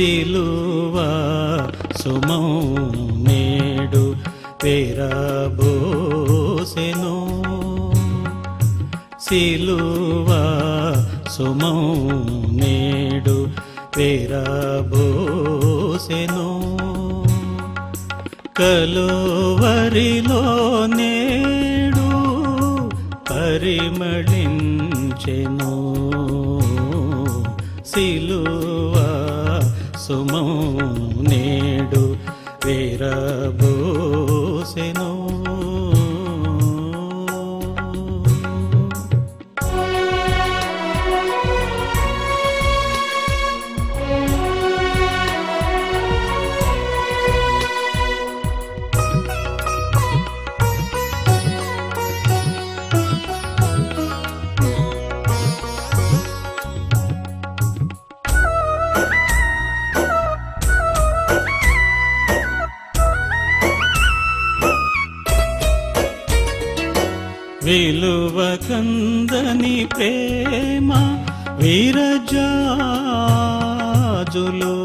సిలువా సుమౌ నేడు పేరబోసెను. సిలువా సుమౌ నేడు పేరబోసెను. కలువరిలో నేడు పరిమళ సుమౌ ప్రేమ వీరజాజులు.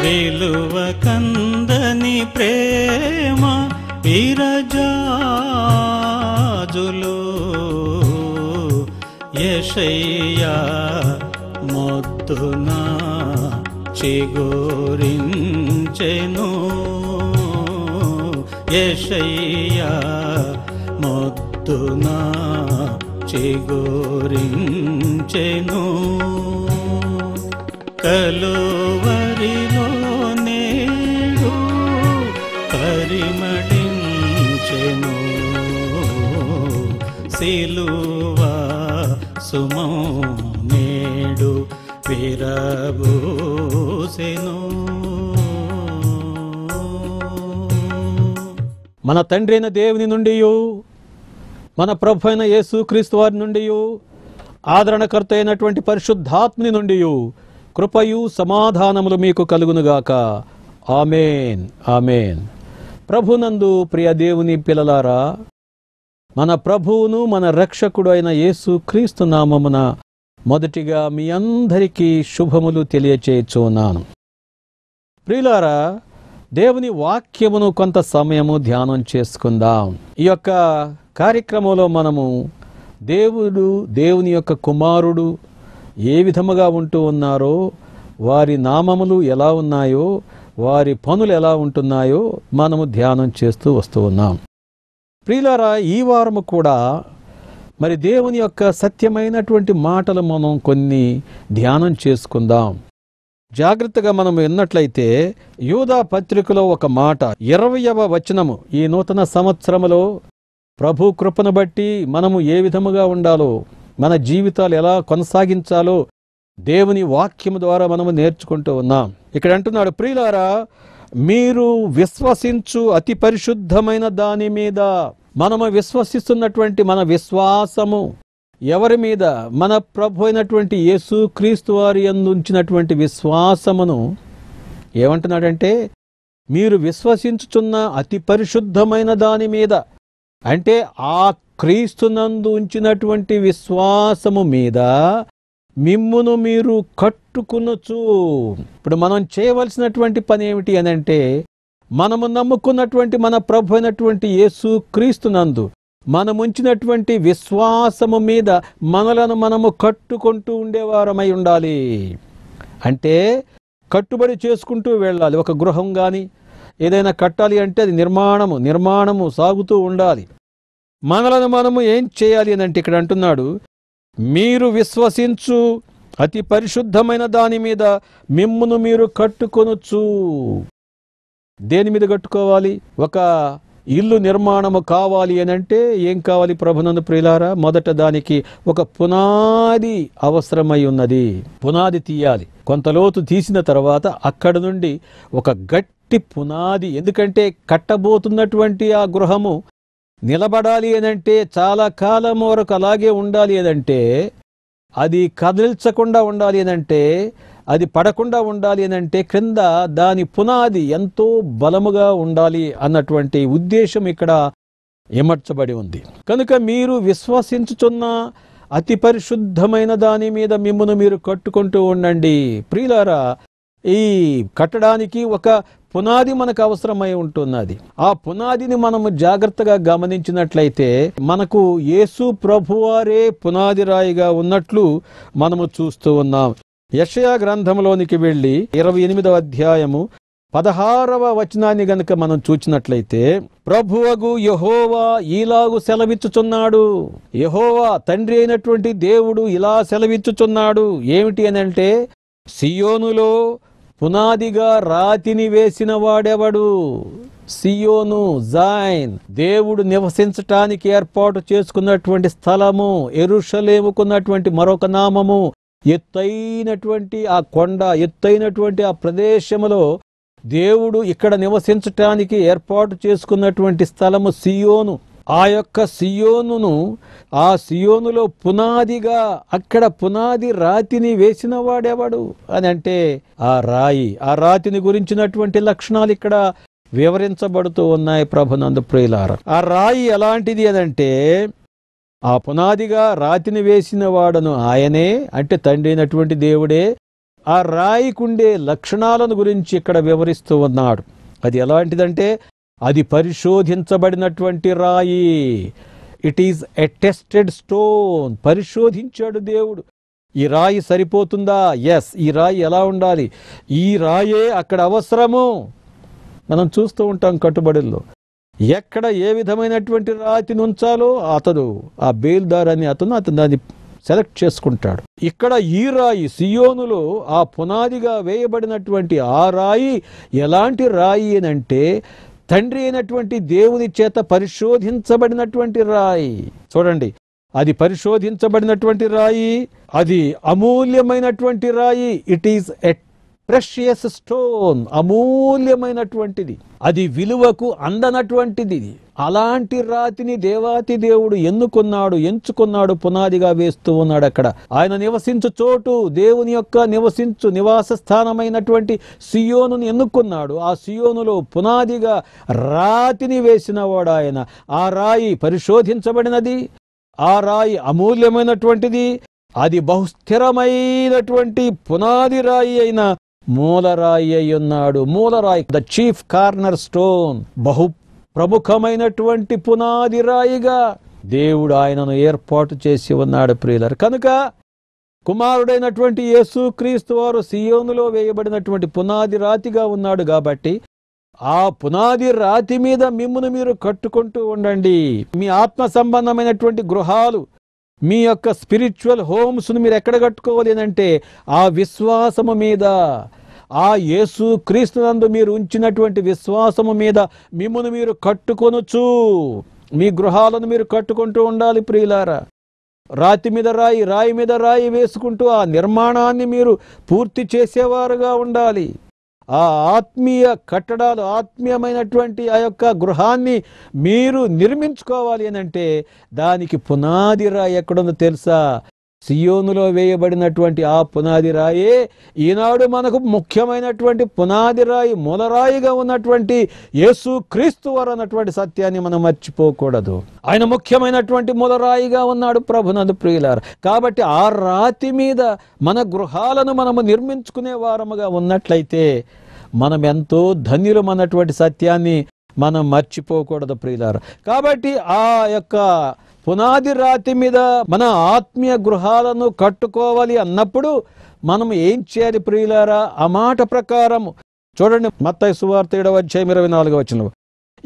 విలువ కందని ప్రేమ వీరజాజులు. యశయ్యా మొద్దునా చిగురించెను. యశయ్యా మొద్దునా చిగురించెను. కలువరిలో నేడు పరిమళించెను. సిలువా సుమో నేడు విరబూసెను. మన తండ్రి అయిన దేవుని నుండి మన ప్రభు అయిన యేసుక్రీస్తు వారి నుండి ఆదరణకర్త అయినటువంటి పరిశుద్ధాత్మని నుండి కృపయు సమాధానములు మీకు కలుగునుగాక. ఆమెన్. ఆమెన్. ప్రభునందు ప్రియ దేవుని పిల్లలారా మన ప్రభువును మన రక్షకుడు అయిన యేసు క్రీస్తు నామమున మొదటిగా మీ అందరికీ శుభములు తెలియచేయుచున్నాను. ప్రియులారా దేవుని వాక్యమును కొంత సమయము ధ్యానం చేసుకుందాం. ఈ యొక్క కార్యక్రమంలో మనము దేవుడు దేవుని యొక్క కుమారుడు ఏ విధముగా ఉంటూ ఉన్నారో వారి నామములు ఎలా ఉన్నాయో వారి పనులు ఎలా ఉంటున్నాయో మనము ధ్యానం చేస్తూ వస్తూ ఉన్నాం. ప్రియులారా ఈ వారము కూడా మరి దేవుని యొక్క సత్యమైనటువంటి మాటలు మనం కొన్ని ధ్యానం చేసుకుందాం. జాగ్రత్తగా మనం విన్నట్లయితే యూదా పత్రికలో ఒక మాట ఇరవయవ వచనము. ఈ నూతన సంవత్సరములో ప్రభు కృపను బట్టి మనము ఏ విధముగా ఉండాలో మన జీవితాలు ఎలా కొనసాగించాలో దేవుని వాక్యము ద్వారా మనము నేర్చుకుంటూ ఉన్నాం. ఇక్కడ అంటున్నాడు ప్రియులారా మీరు విశ్వసించు అతి పరిశుద్ధమైన దాని మీద మనము విశ్వసిస్తున్నటువంటి మన విశ్వాసము. ఎవరి మీద? మన ప్రభు అయినటువంటి యేసు క్రీస్తు వారి ఉంచినటువంటి విశ్వాసమును ఏమంటున్నాడంటే మీరు విశ్వసించుచున్న అతి పరిశుద్ధమైన దాని మీద అంటే ఆ క్రీస్తునందు ఉంచినటువంటి విశ్వాసము మీద మిమ్మును మీరు కట్టుకునొచ్చు ఇప్పుడు మనం చేయవలసినటువంటి పని ఏమిటి అని అంటే మనము నమ్ముకున్నటువంటి మన ప్రభు అయినటువంటి యేసు క్రీస్తునందు మనముంచినటువంటి విశ్వాసము మీద మనలను మనము కట్టుకుంటూ ఉండేవారమై ఉండాలి. అంటే కట్టుబడి చేసుకుంటూ వెళ్ళాలి. ఒక గృహం కానీ ఏదైనా కట్టాలి అంటే అది నిర్మాణము నిర్మాణము సాగుతూ ఉండాలి. మనలను మనము ఏం చేయాలి అని అంటే ఇక్కడ అంటున్నాడు మీరు విశ్వసించు అతి పరిశుద్ధమైన దాని మీద మిమ్మును మీరు కట్టుకొనొచ్చు దేని మీద కట్టుకోవాలి? ఒక ఇల్లు నిర్మాణము కావాలి అని అంటే ఏం కావాలి ప్రభునందు ప్రియులారా? మొదట దానికి ఒక పునాది అవసరమై ఉన్నది. పునాది తీయాలి. కొంత లోతు తీసిన తర్వాత అక్కడ నుండి ఒక గట్టి పునాది ఎందుకంటే కట్టబోతున్నటువంటి ఆ గృహము నిలబడాలి అనంటే చాలా కాలం వరకు అలాగే ఉండాలి అనంటే అది కదిల్చకుండా ఉండాలి అనంటే అది పడకుండా ఉండాలి అని అంటే క్రింద దాని పునాది ఎంతో బలముగా ఉండాలి అన్నటువంటి ఉద్దేశం ఇక్కడ ఇమర్చబడి ఉంది. కనుక మీరు విశ్వసించుచున్న అతి పరిశుద్ధమైన దాని మీద మిమ్మను మీరు కట్టుకుంటూ ఉండండి. ప్రియులారా ఈ కట్టడానికి ఒక పునాది మనకు అవసరమై ఉంటున్నది. ఆ పునాదిని మనము జాగ్రత్తగా గమనించినట్లయితే మనకు యేసు ప్రభువారే పునాది రాయిగా ఉన్నట్లు మనము చూస్తూ ఉన్నాం. యషయా గ్రంథంలోనికి వెళ్ళి ఇరవై ఎనిమిదవ అధ్యాయము పదహారవ వచనాన్ని గనుక మనం చూచినట్లయితే ప్రభువగు యహోవా ఈలాగు సెలవిచ్చుచున్నాడు. యహోవా తండ్రి అయినటువంటి దేవుడు ఇలా సెలవిచ్చుచున్నాడు. ఏమిటి అని అంటే సియోనులో పునాదిగా రాతిని వేసిన వాడెవడు? సియోను జైన్ దేవుడు నివసించటానికి ఏర్పాటు చేసుకున్నటువంటి స్థలము ఎరుషలేముకున్నటువంటి మరొక నామము ఎత్తైనటువంటి ఆ కొండ ఎత్తైనటువంటి ఆ ప్రదేశములో దేవుడు ఇక్కడ నివసించటానికి ఏర్పాటు చేసుకున్నటువంటి స్థలము సియోను. ఆ యొక్క సియోనును ఆ సియోనులో పునాదిగా అక్కడ పునాది రాతిని వేసిన వాడెవడు అని అంటే ఆ రాయి. ఆ రాతిని గురించినటువంటి లక్షణాలు ఇక్కడ వివరించబడుతూ ఉన్నాయి ప్రభునందు ప్రియులార. ఆ రాయి ఎలాంటిది అదంటే ఆ పునాదిగా రాతిని వేసిన వాడను ఆయనే అంటే తండ్రి అయినటువంటి దేవుడే ఆ రాయికుండే లక్షణాలను గురించి ఇక్కడ వివరిస్తూ ఉన్నాడు. అది ఎలాంటిదంటే అది పరిశోధించబడినటువంటి రాయి. It is a tested stone పరిశోధించాడు దేవుడు. ఈ రాయి సరిపోతుందా? ఎస్ ఈ రాయి ఎలా ఉండాలి? ఈ రాయే అక్కడ అవసరము. మనం చూస్తూ ఉంటాం కట్టుబడుల్లో. ఎక్కడ ఏ విధమైనటువంటి రాతిని ఉంచాలో అతడు ఆ బేల్దార్ అని అతను అతను దాన్ని సెలెక్ట్ చేసుకుంటాడు. ఇక్కడ ఈ రాయి సియోనులో ఆ పునాదిగా వేయబడినటువంటి ఆ రాయి ఎలాంటి రాయి అని అంటే తండ్రి అయినటువంటి దేవుని చేత పరిశోధించబడినటువంటి రాయి. చూడండి అది పరిశోధించబడినటువంటి రాయి అది అమూల్యమైనటువంటి రాయి. It is a precious stone అమూల్యమైనటువంటిది. అది విలువకు అందనటువంటిది. అలాంటి రాతిని దేవాతి దేవుడు ఎన్నుకున్నాడు ఎంచుకున్నాడు పునాదిగా వేస్తూ ఉన్నాడు అక్కడ. ఆయన నివసించు చోటు దేవుని యొక్క నివసించు నివాస స్థానమైనటువంటి సియోనుని ఎన్నుకున్నాడు. ఆ సియోనులో పునాదిగా రాతిని వేసినవాడు ఆయన. ఆ రాయి పరిశోధించబడినది. ఆ రాయి అమూల్యమైనటువంటిది. అది బహుస్థిరమైనటువంటి పునాది రాయి అయిన మూలరాయి అయి ఉన్నాడు మూలరాయి ద చీఫ్ కార్నర్ స్టోన్ బహు ప్రముఖమైనటువంటి పునాది రాయిగా దేవుడు ఆయనను ఏర్పాటు చేసి ఉన్నాడు ప్రియులర్. కనుక కుమారుడైనటువంటి యేసు క్రీస్తు వారు సియోనులో వేయబడినటువంటి పునాది రాతిగా ఉన్నాడు కాబట్టి ఆ పునాది రాతి మీద మిమ్మును మీరు కట్టుకుంటూ ఉండండి. మీ ఆత్మ సంబంధమైనటువంటి గృహాలు మీ యొక్క స్పిరిచువల్ హోమ్స్ను మీరు ఎక్కడ కట్టుకోవాలి అంటే ఆ విశ్వాసము మీద. ఆ యేసు క్రీస్తునందు మీరు ఉంచినటువంటి విశ్వాసము మీద మిమ్మల్ని మీరు కట్టుకొనొచ్చు మీ గృహాలను మీరు కట్టుకుంటూ ఉండాలి ప్రియులారా. రాతి మీద రాయి రాయి మీద రాయి వేసుకుంటూ ఆ నిర్మాణాన్ని మీరు పూర్తి చేసేవారుగా ఉండాలి. ఆ ఆత్మీయ కట్టడాలు ఆత్మీయమైనటువంటి ఆ యొక్క గృహాన్ని మీరు నిర్మించుకోవాలి అని అంటే దానికి పునాది రాయి ఎక్కడుందో తెలుసా? సియోనులో వేయబడినటువంటి ఆ పునాది రాయే ఈనాడు మనకు ముఖ్యమైనటువంటి పునాది రాయి మూలరాయిగా ఉన్నటువంటి యేసు క్రీస్తు వారు అన్నటువంటి సత్యాన్ని మనం మర్చిపోకూడదు. ఆయన ముఖ్యమైనటువంటి మూలరాయిగా ఉన్నాడు ప్రభునందు ప్రియులారు. కాబట్టి ఆ రాతి మీద మన గృహాలను మనము నిర్మించుకునే వారముగా ఉన్నట్లయితే మనం ఎంతో ధన్యులం అన్నటువంటి సత్యాన్ని మనం మర్చిపోకూడదు ప్రియులారు. కాబట్టి ఆ యొక్క పునాది రాతి మీద మన ఆత్మీయ గృహాలను కట్టుకోవాలి అన్నప్పుడు మనం ఏం చేయాలి ప్రియులారా? ఆ మాట ప్రకారం చూడండి మత్తయి సువార్త ఏడవ అధ్యాయం ఇరవై నాలుగు వచ్చిన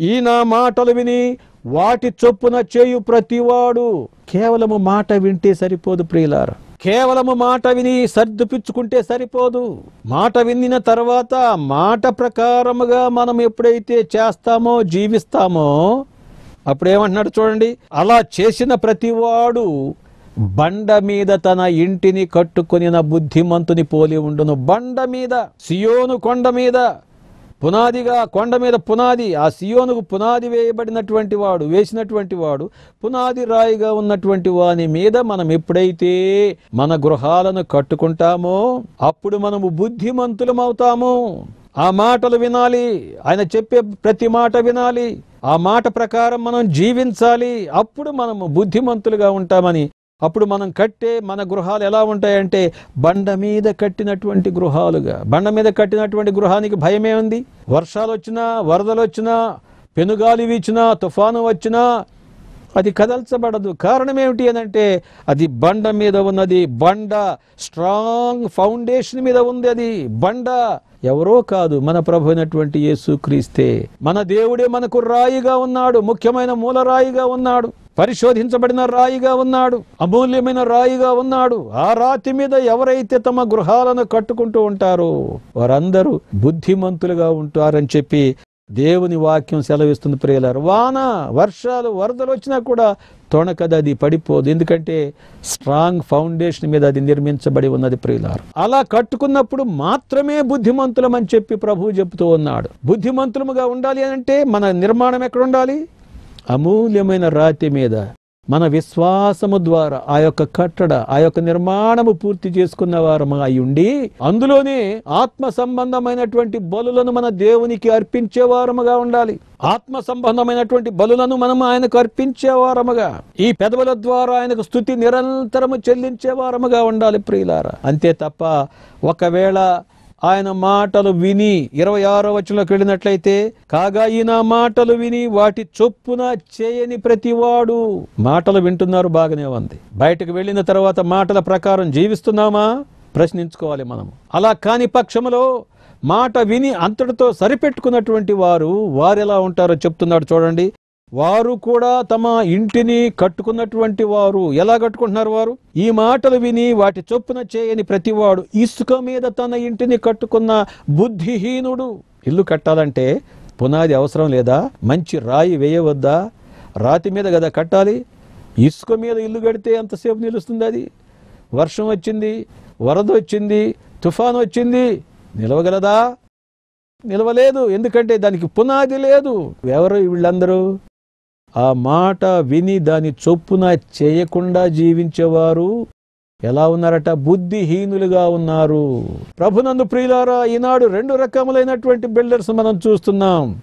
ఈ నా మాటలు విని వాటి చొప్పున చేయు ప్రతివాడు కేవలము మాట వింటే సరిపోదు ప్రియులారా. కేవలము మాట విని సర్దుపిచ్చుకుంటే సరిపోదు. మాట వినిన తర్వాత మాట ప్రకారముగా మనం ఎప్పుడైతే చేస్తామో జీవిస్తామో అప్పుడు ఏమంటున్నాడు చూడండి అలా చేసిన ప్రతివాడు బండ మీద తన ఇంటిని కట్టుకొనిన బుద్ధిమంతుని పోలి ఉండును. బండ మీద సియోను కొండ మీద పునాదిగా కొండ మీద పునాది ఆ సియోనుకు పునాది వేయబడినటువంటి వాడు వేసినటువంటి వాడు పునాది రాయిగా ఉన్నటువంటి వాని మీద మనం ఎప్పుడైతే మన గృహాలను కట్టుకుంటామో అప్పుడు మనము బుద్ధిమంతులం అవుతాము. ఆ మాటలు వినాలి. ఆయన చెప్పే ప్రతి మాట వినాలి. ఆ మాట ప్రకారం మనం జీవించాలి. అప్పుడు మనము బుద్ధిమంతులుగా ఉంటామని. అప్పుడు మనం కట్టే మన గృహాలు ఎలా ఉంటాయంటే బండ మీద కట్టినటువంటి గృహాలుగా. బండ మీద కట్టినటువంటి గృహానికి భయమే ఉంది వర్షాలు వచ్చినా వరదలు వచ్చినా పెనుగాలి వీచినా తుఫాను వచ్చినా అది కదల్చబడదు. కారణం ఏమిటి అంటే అది బండ మీద ఉన్నది. బండ స్ట్రాంగ్ ఫౌండేషన్ మీద ఉంది అది. బండ ఎవరో కాదు మన ప్రభు అయినటువంటి యేసు క్రీస్తే. మన దేవుడే మనకు రాయిగా ఉన్నాడు ముఖ్యమైన మూల రాయిగా ఉన్నాడు పరిశోధించబడిన రాయిగా ఉన్నాడు అమూల్యమైన రాయిగా ఉన్నాడు. ఆ రాతి మీద ఎవరైతే తమ గృహాలను కట్టుకుంటూ ఉంటారో వారందరూ బుద్ధిమంతులుగా ఉంటారని చెప్పి దేవుని వాక్యం సెలవిస్తుంది ప్రియులారు. వాన వర్షాలు వరదలు వచ్చినా కూడా తొణకది అది పడిపోదు. ఎందుకంటే స్ట్రాంగ్ ఫౌండేషన్ మీద అది నిర్మించబడి ఉన్నది ప్రియులారు. అలా కట్టుకున్నప్పుడు మాత్రమే బుద్ధిమంతులం అని చెప్పి ప్రభువు చెబుతూ ఉన్నాడు. బుద్ధిమంతులముగా ఉండాలి అని అంటే మన నిర్మాణం ఎక్కడ ఉండాలి? అమూల్యమైన రాతి మీద. మన విశ్వాసము ద్వారా ఆ యొక్క కట్టడ ఆ యొక్క నిర్మాణము పూర్తి చేసుకున్న వారము అయి ఉండి అందులోనే ఆత్మ సంబంధమైనటువంటి బలులను మన దేవునికి అర్పించే వారముగా ఉండాలి. ఆత్మ సంబంధమైనటువంటి బలులను మనం ఆయనకు అర్పించే వారముగా ఈ పెదవుల ద్వారా ఆయనకు స్థుతి నిరంతరము చెల్లించే వారముగా ఉండాలి ప్రియులారా. అంతే తప్ప ఒకవేళ ఆయన మాటలు విని ఇరవై ఆరో వచనంలోకి వెళ్ళినట్లయితే కాగా ఈయన మాటలు విని వాటి చొప్పున చేయని ప్రతివాడు. మాటలు వింటున్నారు బాగానే ఉంది. బయటకు వెళ్ళిన తర్వాత మాటల ప్రకారం జీవిస్తున్నామా? ప్రశ్నించుకోవాలి మనం అలా కాని పక్షములో మాట విని అంతటితో సరిపెట్టుకున్నటువంటి వారు వారు ఎలా ఉంటారో చెప్తున్నాడు చూడండి. వారు కూడా తమ ఇంటిని కట్టుకున్నటువంటి వారు. ఎలా కట్టుకుంటున్నారు వారు? ఈ మాటలు విని వాటి చొప్పున చేయని ప్రతివాడు ఇసుక మీద తన ఇంటిని కట్టుకున్న బుద్ధిహీనుడు. ఇల్లు కట్టాలంటే పునాది అవసరం లేదా? మంచి రాయి వేయవద్దా? రాతి మీద కదా కట్టాలి? ఇసుక మీద ఇల్లు కడితే ఎంతసేపు నిలుస్తుంది అది? వర్షం వచ్చింది వరద వచ్చింది తుఫాను వచ్చింది నిలవగలదా? నిలవలేదు. ఎందుకంటే దానికి పునాది లేదు. ఎవరు వీళ్ళందరూ? ఆ మాట విని దాని చొప్పున చేయకుండా జీవించేవారు ఎలా ఉన్నారట? బుద్ధిహీనులుగా ఉన్నారు. ప్రభునందు ప్రియులారా ఈనాడు రెండు రకములైనటువంటి బిల్డర్స్ మనం చూస్తున్నాం.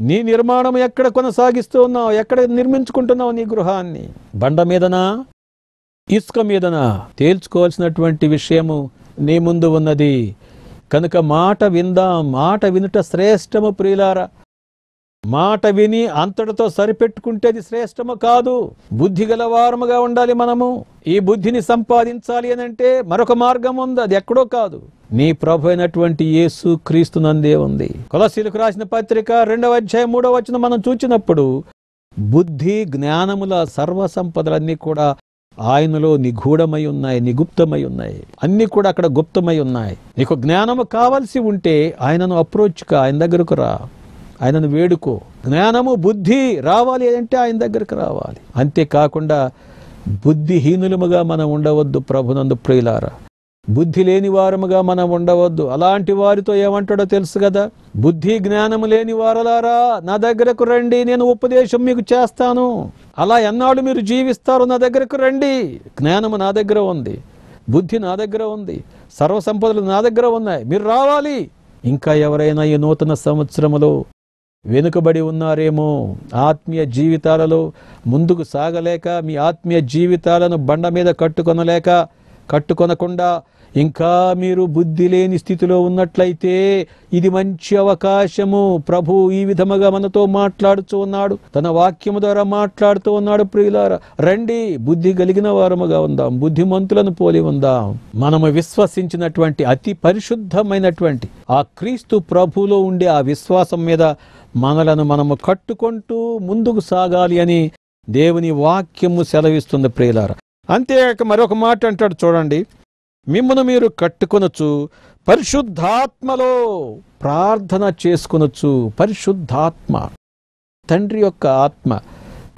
నీ నిర్మాణం ఎక్కడ కొనసాగిస్తూ ఉన్నావు? ఎక్కడ నిర్మించుకుంటున్నావు నీ గృహాన్ని? బండ మీదనా? ఇసుక మీదనా? తేల్చుకోవాల్సినటువంటి విషయము నీ ముందు ఉన్నది. కనుక మాట విందాం. మాట వినుట శ్రేష్టము ప్రియులారా. మాట విని అంతటితో సరిపెట్టుకుంటే అది శ్రేష్టము కాదు. బుద్ధి గలవారముగా ఉండాలి మనము. ఈ బుద్ధిని సంపాదించాలి అని అంటే మరొక మార్గం ఉంది అది ఎక్కడో కాదు. నీ ప్రభు అయినటువంటి యేసు క్రీస్తు నందే ఉంది. కొలసీలకు రాసిన పత్రిక రెండవ అధ్యాయం మూడవ వచ్చిన మనం చూచినప్పుడు బుద్ధి జ్ఞానముల సర్వ సంపదలన్నీ కూడా ఆయనలో నిగూఢమై ఉన్నాయి నిగుప్తమై ఉన్నాయి. అన్నీ కూడా అక్కడ గుప్తమై ఉన్నాయి. నీకు జ్ఞానము కావలసి ఉంటే ఆయనను అప్రోచ్గా ఆయన దగ్గరకు రా. ఆయనను వేడుకో. జ్ఞానము బుద్ధి రావాలి అంటే ఆయన దగ్గరకు రావాలి. అంతేకాకుండా బుద్ధిహీనులముగా మనం ఉండవద్దు ప్రభునందు ప్రియులారా. బుద్ధి లేని వారముగా మనం ఉండవద్దు. అలాంటి వారితో ఏమంటాడో తెలుసు కదా? బుద్ధి జ్ఞానము లేని వారలారా నా దగ్గరకు రండి నేను ఉపదేశం మీకు చేస్తాను. అలా ఎన్నాళ్ళు మీరు జీవిస్తారు నా దగ్గరకు రండి. జ్ఞానము నా దగ్గర ఉంది. బుద్ధి నా దగ్గర ఉంది. సర్వసంపదలు నా దగ్గర ఉన్నాయి. మీరు రావాలి. ఇంకా ఎవరైనా ఈ నూతన సంవత్సరములో వెనుకబడి ఉన్నారేమో ఆత్మీయ జీవితాలలో ముందుకు సాగలేక మీ ఆత్మీయ జీవితాలను బండ మీద కట్టుకొనలేక కట్టుకొనకుండా ఇంకా మీరు బుద్ధి లేని స్థితిలో ఉన్నట్లయితే ఇది మంచి అవకాశము. ప్రభు ఈ విధముగా మనతో మాట్లాడుతూ ఉన్నాడు. తన వాక్యము ద్వారా మాట్లాడుతూ ఉన్నాడు ప్రియులారా. రండి బుద్ధి కలిగిన వారముగా ఉందాం. బుద్ధిమంతులను పోలి ఉందాం. మనము విశ్వసించినటువంటి అతి పరిశుద్ధమైనటువంటి ఆ క్రీస్తు ప్రభులో ఉండే ఆ విశ్వాసం మీద మనలను మనము కట్టుకుంటూ ముందుకు సాగాలి అని దేవుని వాక్యము సెలవిస్తుంది ప్రియులార. అంతేకాక మరొక మాట అంటాడు చూడండి. మిమ్మను మీరు కట్టుకొనొచ్చు పరిశుద్ధాత్మలో ప్రార్థన చేసుకొనొచ్చు పరిశుద్ధాత్మ తండ్రి యొక్క ఆత్మ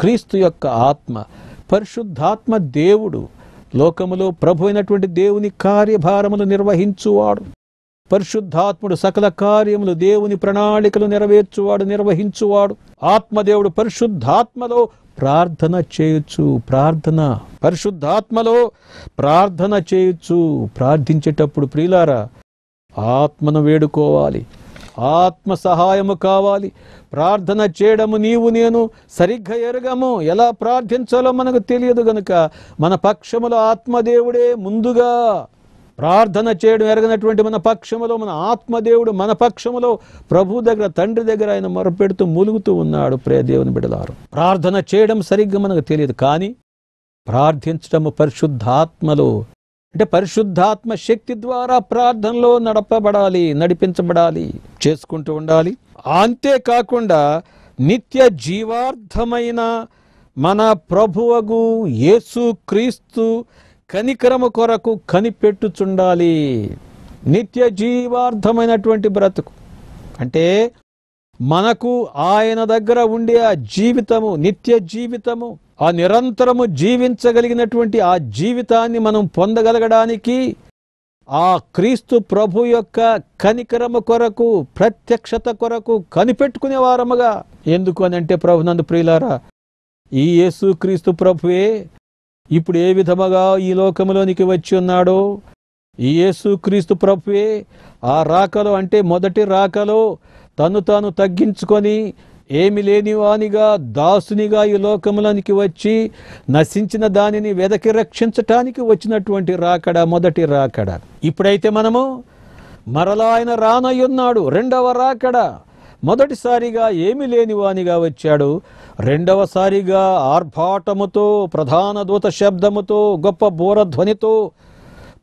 క్రీస్తు యొక్క ఆత్మ పరిశుద్ధాత్మ దేవుడు లోకములో ప్రభు అయినటువంటి దేవుని కార్యభారములు నిర్వహించువాడు. పరిశుద్ధాత్ముడు సకల కార్యములు దేవుని ప్రణాళికలు నెరవేర్చువాడు నిర్వహించువాడు. ఆత్మదేవుడు పరిశుద్ధాత్మలో ప్రార్థన చేయొచ్చు ప్రార్థన పరిశుద్ధాత్మలో ప్రార్థన చేయొచ్చు ప్రార్థించేటప్పుడు ప్రియులారా ఆత్మను వేడుకోవాలి ఆత్మ సహాయము కావాలి. ప్రార్థన చేయడము నీవు నేను సరిగ్గా ఎరగము. ఎలా ప్రార్థించాలో మనకు తెలియదు గనుక మన పక్షములో ఆత్మదేవుడే ముందుగా ప్రార్థన చేయడం ఎరగనటువంటి మన పక్షములో మన ఆత్మదేవుడు మన పక్షములో ప్రభు దగ్గర తండ్రి దగ్గర ఆయన మొరపెడుతూ మూలుగుతూ ఉన్నాడు. ప్రేదేవుని బిడలారు ప్రార్థన చేయడం సరిగ్గా మనకు తెలియదు. కానీ ప్రార్థించడము పరిశుద్ధాత్మలో అంటే పరిశుద్ధాత్మ శక్తి ద్వారా ప్రార్థనలో నడపబడాలి నడిపించబడాలి చేసుకుంటూ ఉండాలి. అంతేకాకుండా నిత్య జీవార్థమైన మన ప్రభువగు యేసు క్రీస్తు కనికరమ కొరకు కనిపెట్టుచుండాలి. నిత్య జీవార్థమైనటువంటి బ్రతుకు. అంటే మనకు ఆయన దగ్గర ఉండే ఆ జీవితము నిత్య జీవితము ఆ నిరంతరము జీవించగలిగినటువంటి ఆ జీవితాన్ని మనం పొందగలగడానికి ఆ క్రీస్తు ప్రభు యొక్క కనికరమ కొరకు ప్రత్యక్షత కొరకు కనిపెట్టుకునే వారముగా. ఎందుకు అని అంటే ప్రభు నందు ప్రియులారా ఈ యేసు క్రీస్తు ప్రభువే ఇప్పుడు ఏ విధముగా ఈ లోకములోనికి వచ్చి ఉన్నాడో? ఈ ప్రభువే ఆ రాకలో అంటే మొదటి రాకలో తను తాను తగ్గించుకొని ఏమి లేనివానిగా దాసునిగా ఈ లోకములోనికి వచ్చి నశించిన దానిని వెదకి రక్షించటానికి వచ్చినటువంటి రాకడ మొదటి రాకడ. ఇప్పుడైతే మనము మరలా ఆయన రానయ్యున్నాడు రెండవ రాకడ. మొదటిసారిగా ఏమి లేనివానిగా వచ్చాడు. రెండవసారిగా ఆర్భాటముతో ప్రధాన దూత శబ్దముతో గొప్ప బోరధ్వనితో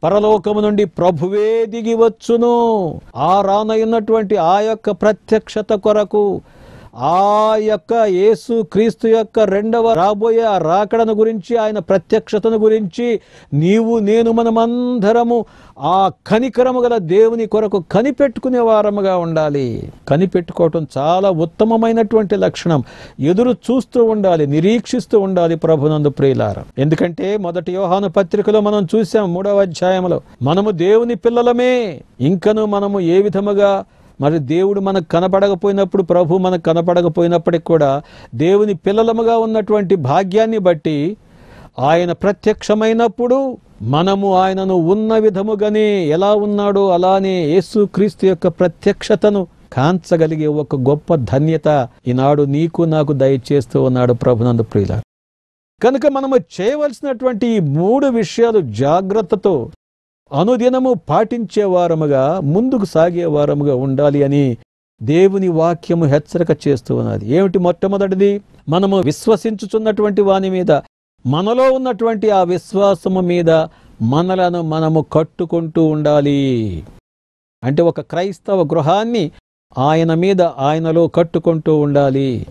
పరలోకము నుండి ప్రభువే దిగి వచ్చును. ఆ రానయ్యున్నటువంటి ఆ యొక్క ప్రత్యక్షత కొరకు ఆ యొక్క యేసు క్రీస్తు యొక్క రెండవ రాబోయే ఆ రాకడను గురించి ఆయన ప్రత్యక్షతను గురించి నీవు నేను మనమందరము ఆ కనికరము గల దేవుని కొరకు కనిపెట్టుకునే వారముగా ఉండాలి. కనిపెట్టుకోవటం చాలా ఉత్తమమైనటువంటి లక్షణం. ఎదురు చూస్తూ ఉండాలి నిరీక్షిస్తూ ఉండాలి ప్రభునందు ప్రియులార. ఎందుకంటే మొదటి యోహాను పత్రికలో మనం చూసాం మూడవ అధ్యాయంలో మనము దేవుని పిల్లలమే ఇంకను మనము ఏ విధముగా మరి దేవుడు మనకు కనపడకపోయినప్పుడు ప్రభు మనకు కనపడకపోయినప్పటికి కూడా దేవుని పిల్లలముగా ఉన్నటువంటి భాగ్యాన్ని బట్టి ఆయన ప్రత్యక్షమైనప్పుడు మనము ఆయనను ఉన్న విధముగానే ఎలా ఉన్నాడో అలానే యేసుక్రీస్తు యొక్క ప్రత్యక్షతను కాంచగలిగే ఒక గొప్ప ధన్యత ఈనాడు నీకు నాకు దయచేస్తూ ఉన్నాడు ప్రభునందు ప్రియుల కనుక మనము చేయవలసినటువంటి ఈ మూడు విషయాలు జాగ్రత్తతో అనుదినము పాటించే వారముగా ముందుకు సాగే వారముగా ఉండాలి అని దేవుని వాక్యము హెచ్చరిక చేస్తూ ఉన్నది. ఏమిటి మొట్టమొదటిది? మనము విశ్వసించుచున్నటువంటి వాని మీద మనలో ఉన్నటువంటి ఆ విశ్వాసము మీద మనలను మనము కట్టుకుంటూ ఉండాలి. అంటే ఒక క్రైస్తవ గృహాన్ని ఆయన మీద ఆయనలో కట్టుకుంటూ ఉండాలి.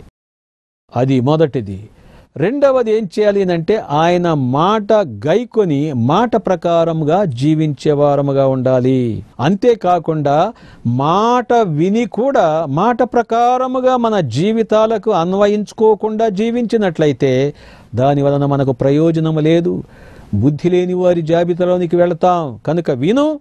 అది మొదటిది. రెండవది ఏం చేయాలి అంటే ఆయన మాట గైకొని మాట ప్రకారముగా జీవించే వారముగా ఉండాలి. అంతేకాకుండా మాట విని కూడా మాట ప్రకారముగా మన జీవితాలకు అన్వయించుకోకుండా జీవించినట్లయితే దాని వలన మనకు ప్రయోజనం లేదు. బుద్ధి లేని వారి జాబితాలోనికి వెళతాం. కనుక విను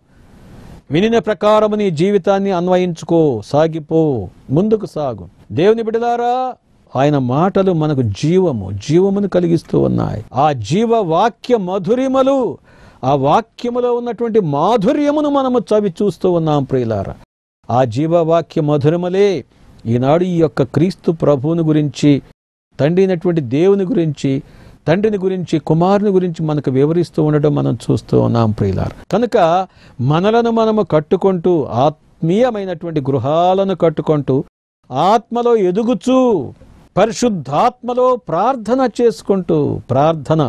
వినిన ప్రకారము నీ జీవితాన్ని అన్వయించుకో సాగిపో ముందుకు సాగు. దేవుని బిడ్డలారా ఆయన మాటలు మనకు జీవము జీవమును కలిగిస్తూ ఉన్నాయి. ఆ జీవ వాక్య మధురిమలు ఆ వాక్యములో ఉన్నటువంటి మాధుర్యమును మనము చవి చూస్తూ ఉన్నాం ప్రియులార. ఆ జీవవాక్య మధురములే ఈనాడు ఈ యొక్క క్రీస్తు ప్రభువుని గురించి తండ్రినటువంటి దేవుని గురించి తండ్రిని గురించి కుమారుని గురించి మనకు వివరిస్తూ ఉండడం మనం చూస్తూ ఉన్నాం ప్రియులారు. కనుక మనలను మనము కట్టుకుంటూ ఆత్మీయమైనటువంటి గృహాలను కట్టుకుంటూ ఆత్మలో ఎదుగుచూ పరిశుద్ధాత్మలో ప్రార్థన చేసుకుంటూ ప్రార్థన.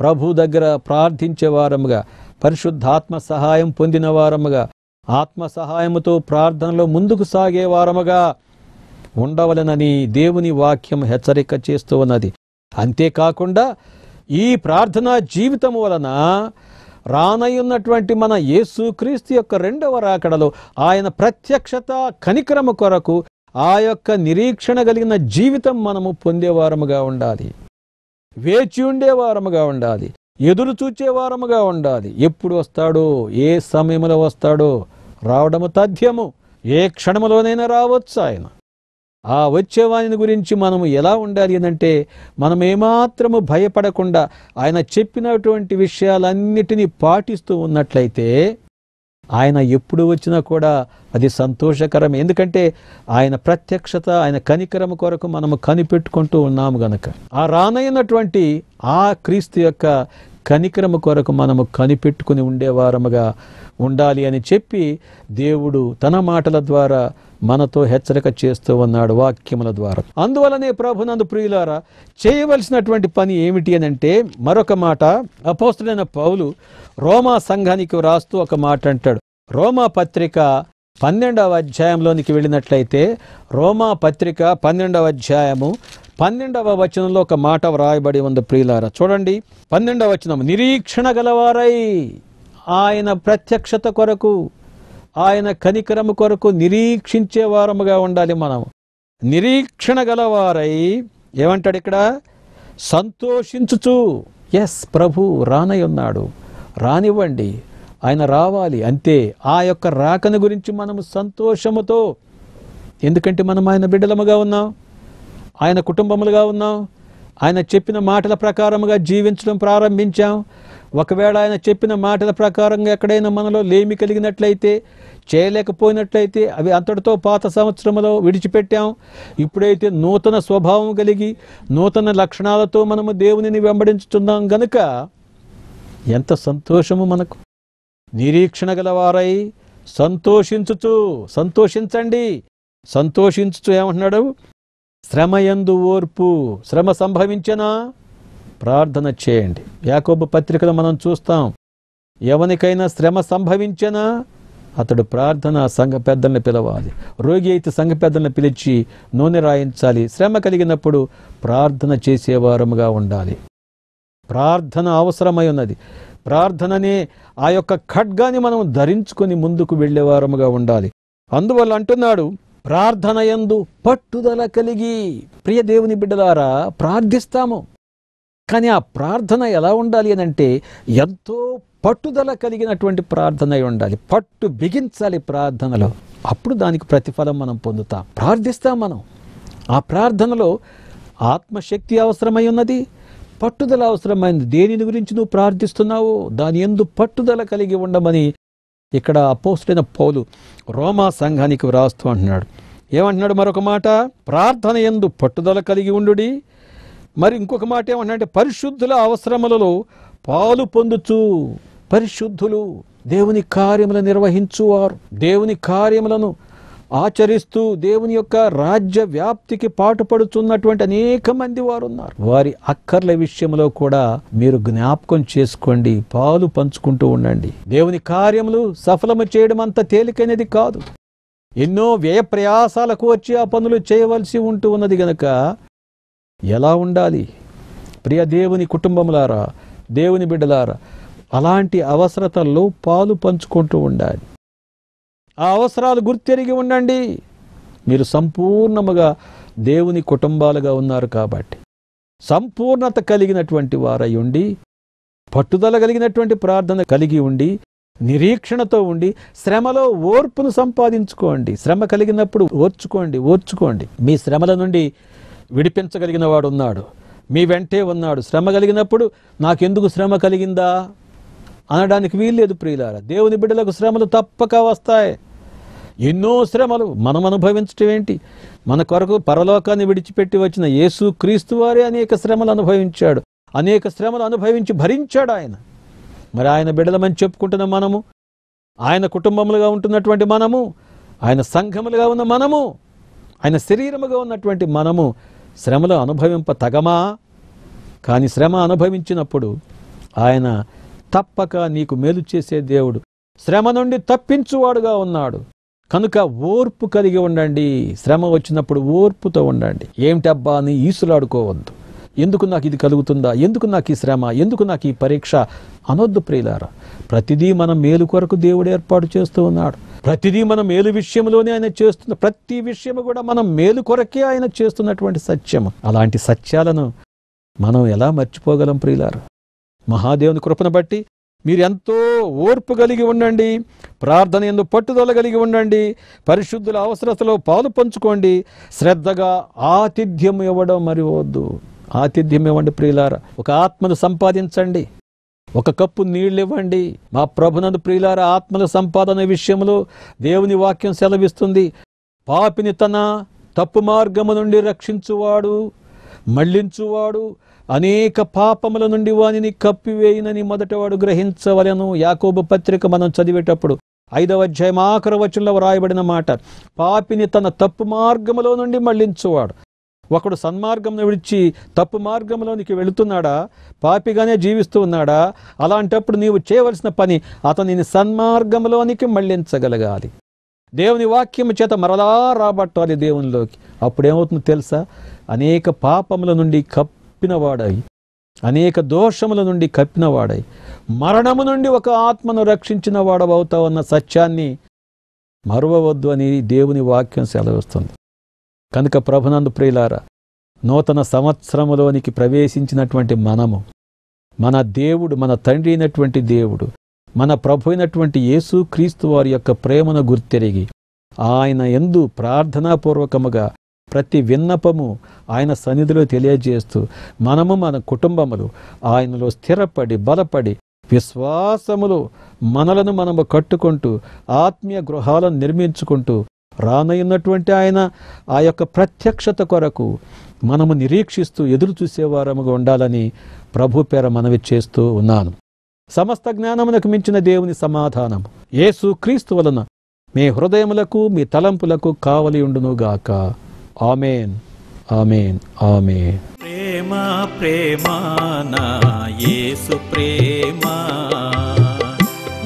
ప్రభు దగ్గర ప్రార్థించేవారముగా పరిశుద్ధాత్మ సహాయం పొందిన వారముగా ఆత్మ సహాయముతో ప్రార్థనలో ముందుకు సాగేవారముగా ఉండవలనని దేవుని వాక్యం హెచ్చరిక చేస్తూ ఉన్నది. అంతేకాకుండా ఈ ప్రార్థనా జీవితం వలన రానయ్యున్నటువంటి మన యేసు క్రీస్తు యొక్క రెండవ రాకడలో ఆయన ప్రత్యక్షత కనికరము కొరకు ఆ యొక్క నిరీక్షణ కలిగిన జీవితం మనము పొందేవారముగా ఉండాలి. వేచి ఉండేవారముగా ఉండాలి. ఎదురు చూచేవారముగా ఉండాలి. ఎప్పుడు వస్తాడో ఏ సమయంలో వస్తాడో రావడము తథ్యము. ఏ క్షణములోనైనా రావచ్చు ఆయన. ఆ వచ్చేవాని గురించి మనము ఎలా ఉండాలి అంటే మనం ఏమాత్రము భయపడకుండా ఆయన చెప్పినటువంటి విషయాలన్నిటినీ పాటిస్తూ ఉన్నట్లయితే ఆయన ఎప్పుడు వచ్చినా కూడా అది సంతోషకరం ఎందుకంటే ఆయన ప్రత్యక్షత ఆయన కనికరము కొరకు మనము కనిపెట్టుకుంటూ ఉన్నాము గనక. ఆ రానైనటువంటి ఆ క్రీస్తు యొక్క కనికరము కొరకు మనము కనిపెట్టుకుని ఉండేవారముగా ఉండాలి అని చెప్పి దేవుడు తన మాటల ద్వారా మనతో హెచ్చరిక చేస్తూ ఉన్నాడు వాక్యముల ద్వారా. అందువలనే ప్రభునందు ప్రియులారా చేయవలసినటువంటి పని ఏమిటి అని అంటే మరొక మాట. అపోస్తుడైన పౌలు రోమా సంఘానికి రాస్తూ ఒక మాట అంటాడు రోమా పత్రిక పన్నెండవ అధ్యాయంలోనికి వెళ్ళినట్లయితే రోమా పత్రిక పన్నెండవ అధ్యాయము పన్నెండవ వచనంలో ఒక మాట వ్రాయబడి ఉంది ప్రియులార. చూడండి. పన్నెండవ వచనం. నిరీక్షణ గలవారై ఆయన ప్రత్యక్షత కొరకు ఆయన కనికరము కొరకు నిరీక్షించే వారముగా ఉండాలి మనం నిరీక్షణ గలవారై ఏమంటాడు ఇక్కడ? సంతోషించుచు. ఎస్ ప్రభు రానయ్యున్నాడు ఉన్నాడు. రానివ్వండి. ఆయన రావాలి. అంతే. ఆ యొక్క రాకను గురించి మనము సంతోషముతో ఎందుకంటే మనం ఆయన బిడ్డలముగా ఉన్నాం. ఆయన కుటుంబములుగా ఉన్నాం. ఆయన చెప్పిన మాటల ప్రకారముగా జీవించడం ప్రారంభించాం. ఒకవేళ ఆయన చెప్పిన మాటల ప్రకారంగా ఎక్కడైనా మనలో లేమి కలిగినట్లయితే చేయలేకపోయినట్లయితే అవి అంతటితో పాత సంవత్సరంలో విడిచిపెట్టాం. ఇప్పుడైతే నూతన స్వభావం కలిగి నూతన లక్షణాలతో మనము దేవునిని వెంబడించుతున్నాం గనుక ఎంత సంతోషము మనకు. నిరీక్షణ గలవారై సంతోషించుచు సంతోషించండి. సంతోషించుచు ఏమంటున్నాడు? శ్రమయందు ఓర్పు శ్రమ సంభవించనా ప్రార్థన చేయండి. యాకోబు పత్రికలో మనం చూస్తాం ఎవనికైనా శ్రమ సంభవించనా అతడు ప్రార్థన సంఘ పెద్దల్ని పిలవాలి. రోగి అయితే సంఘ పెద్దల్ని పిలిచి నూనె రాయించాలి. శ్రమ కలిగినప్పుడు ప్రార్థన చేసేవారముగా ఉండాలి. ప్రార్థన అవసరమై ఉన్నది ప్రార్థననే ఆ యొక్క ఖడ్గాని మనం ధరించుకొని ముందుకు వెళ్ళేవారముగా ఉండాలి. అందువల్ల అంటున్నాడు ప్రార్థన ఎందు పట్టుదల కలిగి. ప్రియ దేవుని బిడ్డలారా ప్రార్థిస్తాము. కానీ ఆ ప్రార్థన ఎలా ఉండాలి అని అంటే ఎంతో పట్టుదల కలిగినటువంటి ప్రార్థన అయి ఉండాలి. పట్టు బిగించాలి ప్రార్థనలో. అప్పుడు దానికి ప్రతిఫలం మనం పొందుతాం. ప్రార్థిస్తాం మనం. ఆ ప్రార్థనలో ఆత్మశక్తి అవసరమై ఉన్నది పట్టుదల అవసరమైంది. దేనిని గురించి నువ్వు ప్రార్థిస్తున్నావో? దాని ఎందు పట్టుదల కలిగి ఉండమని ఇక్కడ అపోస్టైన పౌలు రోమా సంఘానికి వ్రాస్తూ అంటున్నాడు. ఏమంటున్నాడు మరొక మాట? ప్రార్థన ఎందు పట్టుదల కలిగి ఉండుడి. మరి ఇంకొక మాట ఏమంటే పరిశుద్ధుల అవసరములలో పాలు పొందుచు. పరిశుద్ధులు దేవుని కార్యములను నిర్వహించువారు. దేవుని కార్యములను ఆచరిస్తూ దేవుని యొక్క రాజ్య వ్యాప్తికి పాటుపడుతున్నటువంటి అనేక మంది వారు ఉన్నారు వారి అక్కర్ల విషయంలో కూడా మీరు జ్ఞాపకం చేసుకోండి పాలు పంచుకుంటూ ఉండండి. దేవుని కార్యములు సఫలము చేయడం అంత తేలికైనది కాదు. ఎన్నో వ్యయ ప్రయాసాలకు వచ్చి ఆ పనులు చేయవలసి ఉంటూ ఉన్నది గనక ఎలా ఉండాలి? ప్రియ దేవుని కుటుంబములారా దేవుని బిడ్డలారా అలాంటి అవసరతల్లో పాలు పంచుకుంటూ ఉండాలి. ఆ అవసరాలు గుర్తెరిగి ఉండండి. మీరు సంపూర్ణముగా దేవుని కుటుంబాలుగా ఉన్నారు కాబట్టి. సంపూర్ణత కలిగినటువంటి వారై ఉండి పట్టుదల కలిగినటువంటి ప్రార్థన కలిగి ఉండి నిరీక్షణతో ఉండి శ్రమలో ఓర్పును సంపాదించుకోండి. శ్రమ కలిగినప్పుడు ఓర్చుకోండి ఓర్చుకోండి. మీ శ్రమల నుండి విడిపించగలిగిన వాడు ఉన్నాడు. మీ వెంటే ఉన్నాడు. శ్రమ కలిగినప్పుడు నాకెందుకు శ్రమ కలిగిందా? అనడానికి వీల్లేదు ప్రియులారా. దేవుని బిడ్డలకు శ్రమలు తప్పక వస్తాయి. ఎన్నో శ్రమలు మనం అనుభవించటం ఏంటి? మన కొరకు పరలోకాన్ని విడిచిపెట్టి వచ్చిన యేసు క్రీస్తు వారే అనేక శ్రమలు అనుభవించాడు. అనేక శ్రమలు అనుభవించి భరించాడు ఆయన. మరి ఆయన బిడలమని చెప్పుకుంటున్న మనము ఆయన కుటుంబములుగా ఉంటున్నటువంటి మనము ఆయన సంఘములుగా ఉన్న మనము ఆయన శరీరముగా ఉన్నటువంటి మనము శ్రమలు అనుభవింప తగమా? కానీ శ్రమ అనుభవించినప్పుడు ఆయన తప్పక నీకు మేలు చేసే దేవుడు. శ్రమ నుండి తప్పించువాడుగా ఉన్నాడు. కనుక ఓర్పు కలిగి ఉండండి. శ్రమ వచ్చినప్పుడు ఓర్పుతో ఉండండి. ఏమిటబ్బా అని ఈసులాడుకోవద్దు. ఎందుకు నాకు ఇది కలుగుతుందా? ఎందుకు నాకు ఈ శ్రమ? ఎందుకు నాకు ఈ పరీక్ష? అనొద్దు ప్రియులారా. ప్రతిదీ మనం మేలు కొరకు దేవుడు ఏర్పాటు చేస్తూ ఉన్నాడు. ప్రతిదీ మనం మేలు విషయంలోనే ఆయన చేస్తున్న ప్రతి విషయము కూడా మనం మేలు కొరకే ఆయన చేస్తున్నటువంటి సత్యము. అలాంటి సత్యాలను మనం ఎలా మర్చిపోగలం ప్రియులారా? మహాదేవుని కృపను బట్టి మీరు ఎంతో ఓర్పు కలిగి ఉండండి ప్రార్థన ఎందు పట్టుదల కలిగి ఉండండి పరిశుద్ధుల అవసరతలో పాలు పంచుకోండి. శ్రద్ధగా ఆతిథ్యం ఇవ్వడం మరి వద్దు. ఆతిథ్యం ఇవ్వండి ప్రియులార. ఒక ఆత్మను సంపాదించండి. ఒక కప్పు నీళ్ళు ఇవ్వండి. మా ప్రభునందు ప్రియులార ఆత్మల సంపాదన విషయంలో దేవుని వాక్యం సెలవిస్తుంది. పాపిని తన తప్పు మార్గము నుండి రక్షించువాడు మళ్ళించువాడు అనేక పాపముల నుండి వానిని కప్పివేయినని మొదటవాడు గ్రహించవలెను. యాకోబు పత్రిక మనం చదివేటప్పుడు ఐదవ అధ్యాయం ఆఖరు వచనంలో వ్రాయబడిన మాట పాపిని తన తప్పు మార్గములో నుండి మళ్ళించువాడు ఒకడు సన్మార్గంను విడిచి తప్పు మార్గంలోనికి వెళుతున్నాడా? పాపిగానే జీవిస్తూ ఉన్నాడా? అలాంటప్పుడు నీవు చేయవలసిన పని అతనిని సన్మార్గంలోనికి మళ్ళించగలగాలి దేవుని వాక్యం చేత మరలా రాబట్టాలి దేవునిలోకి. అప్పుడేమవుతుందో తెలుసా? అనేక పాపముల నుండి కప్పినవాడై. అనేక దోషముల నుండి కప్పినవాడై. మరణము నుండి ఒక ఆత్మను రక్షించిన వాడవవుతావన్న సత్యాన్ని మరువవద్దు అని దేవుని వాక్యం సెలవిస్తుంది. కనుక ప్రభునందు ప్రియులారా నూతన సంవత్సరములోనికి ప్రవేశించినటువంటి మనము మన దేవుడు మన తండ్రి అయినటువంటి దేవుడు మన ప్రభు అయినటువంటి యేసు క్రీస్తు వారి యొక్క ప్రేమను గుర్తెరిగి ఆయన ఎందు ప్రార్థనాపూర్వకముగా ప్రతి విన్నపము ఆయన సన్నిధిలో తెలియజేస్తూ మనము మన కుటుంబములు ఆయనలో స్థిరపడి బలపడి విశ్వాసములు మనలను మనము కట్టుకుంటూ ఆత్మీయ గృహాలను నిర్మించుకుంటూ రానయ్యున్నటువంటి ఆయన ఆ యొక్క ప్రత్యక్షత కొరకు మనము నిరీక్షిస్తూ ఎదురు చూసేవారముగా ఉండాలని ప్రభు పేర మనవి చేస్తూ ఉన్నాను. సమస్త జ్ఞానమునకు మించిన దేవుని సమాధానం యేసు క్రీస్తు వలన మీ హృదయములకు మీ తలంపులకు కావలి ఉండునుగాక. ఆమెన్. ఆమెన్. ఆమెన్. ప్రేమ ప్రేమ నా యేసు ప్రేమ?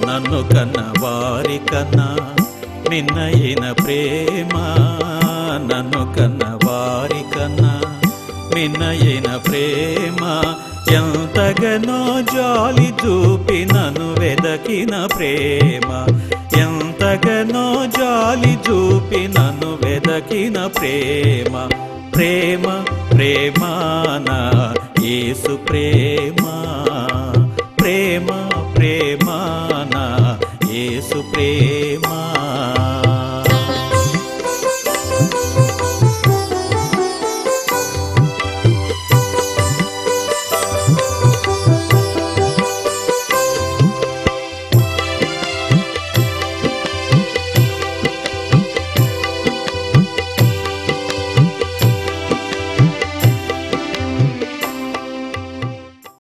నన్ను కన్న వారి కన్నా మిన్నయిన ప్రేమ? నన్ను కన్న వారి కన్నా మిన్నయిన ప్రేమ? ఎంతగనో జాలి చూపి నన్ను వెదకిన ప్రేమ? ఎలాగనో జాలి చూపి నన్ను వెదకిన ప్రేమ ప్రేమ ప్రేమాన యేసు ప్రేమ ప్రేమ ప్రేమాన యేసు ప్రేమా.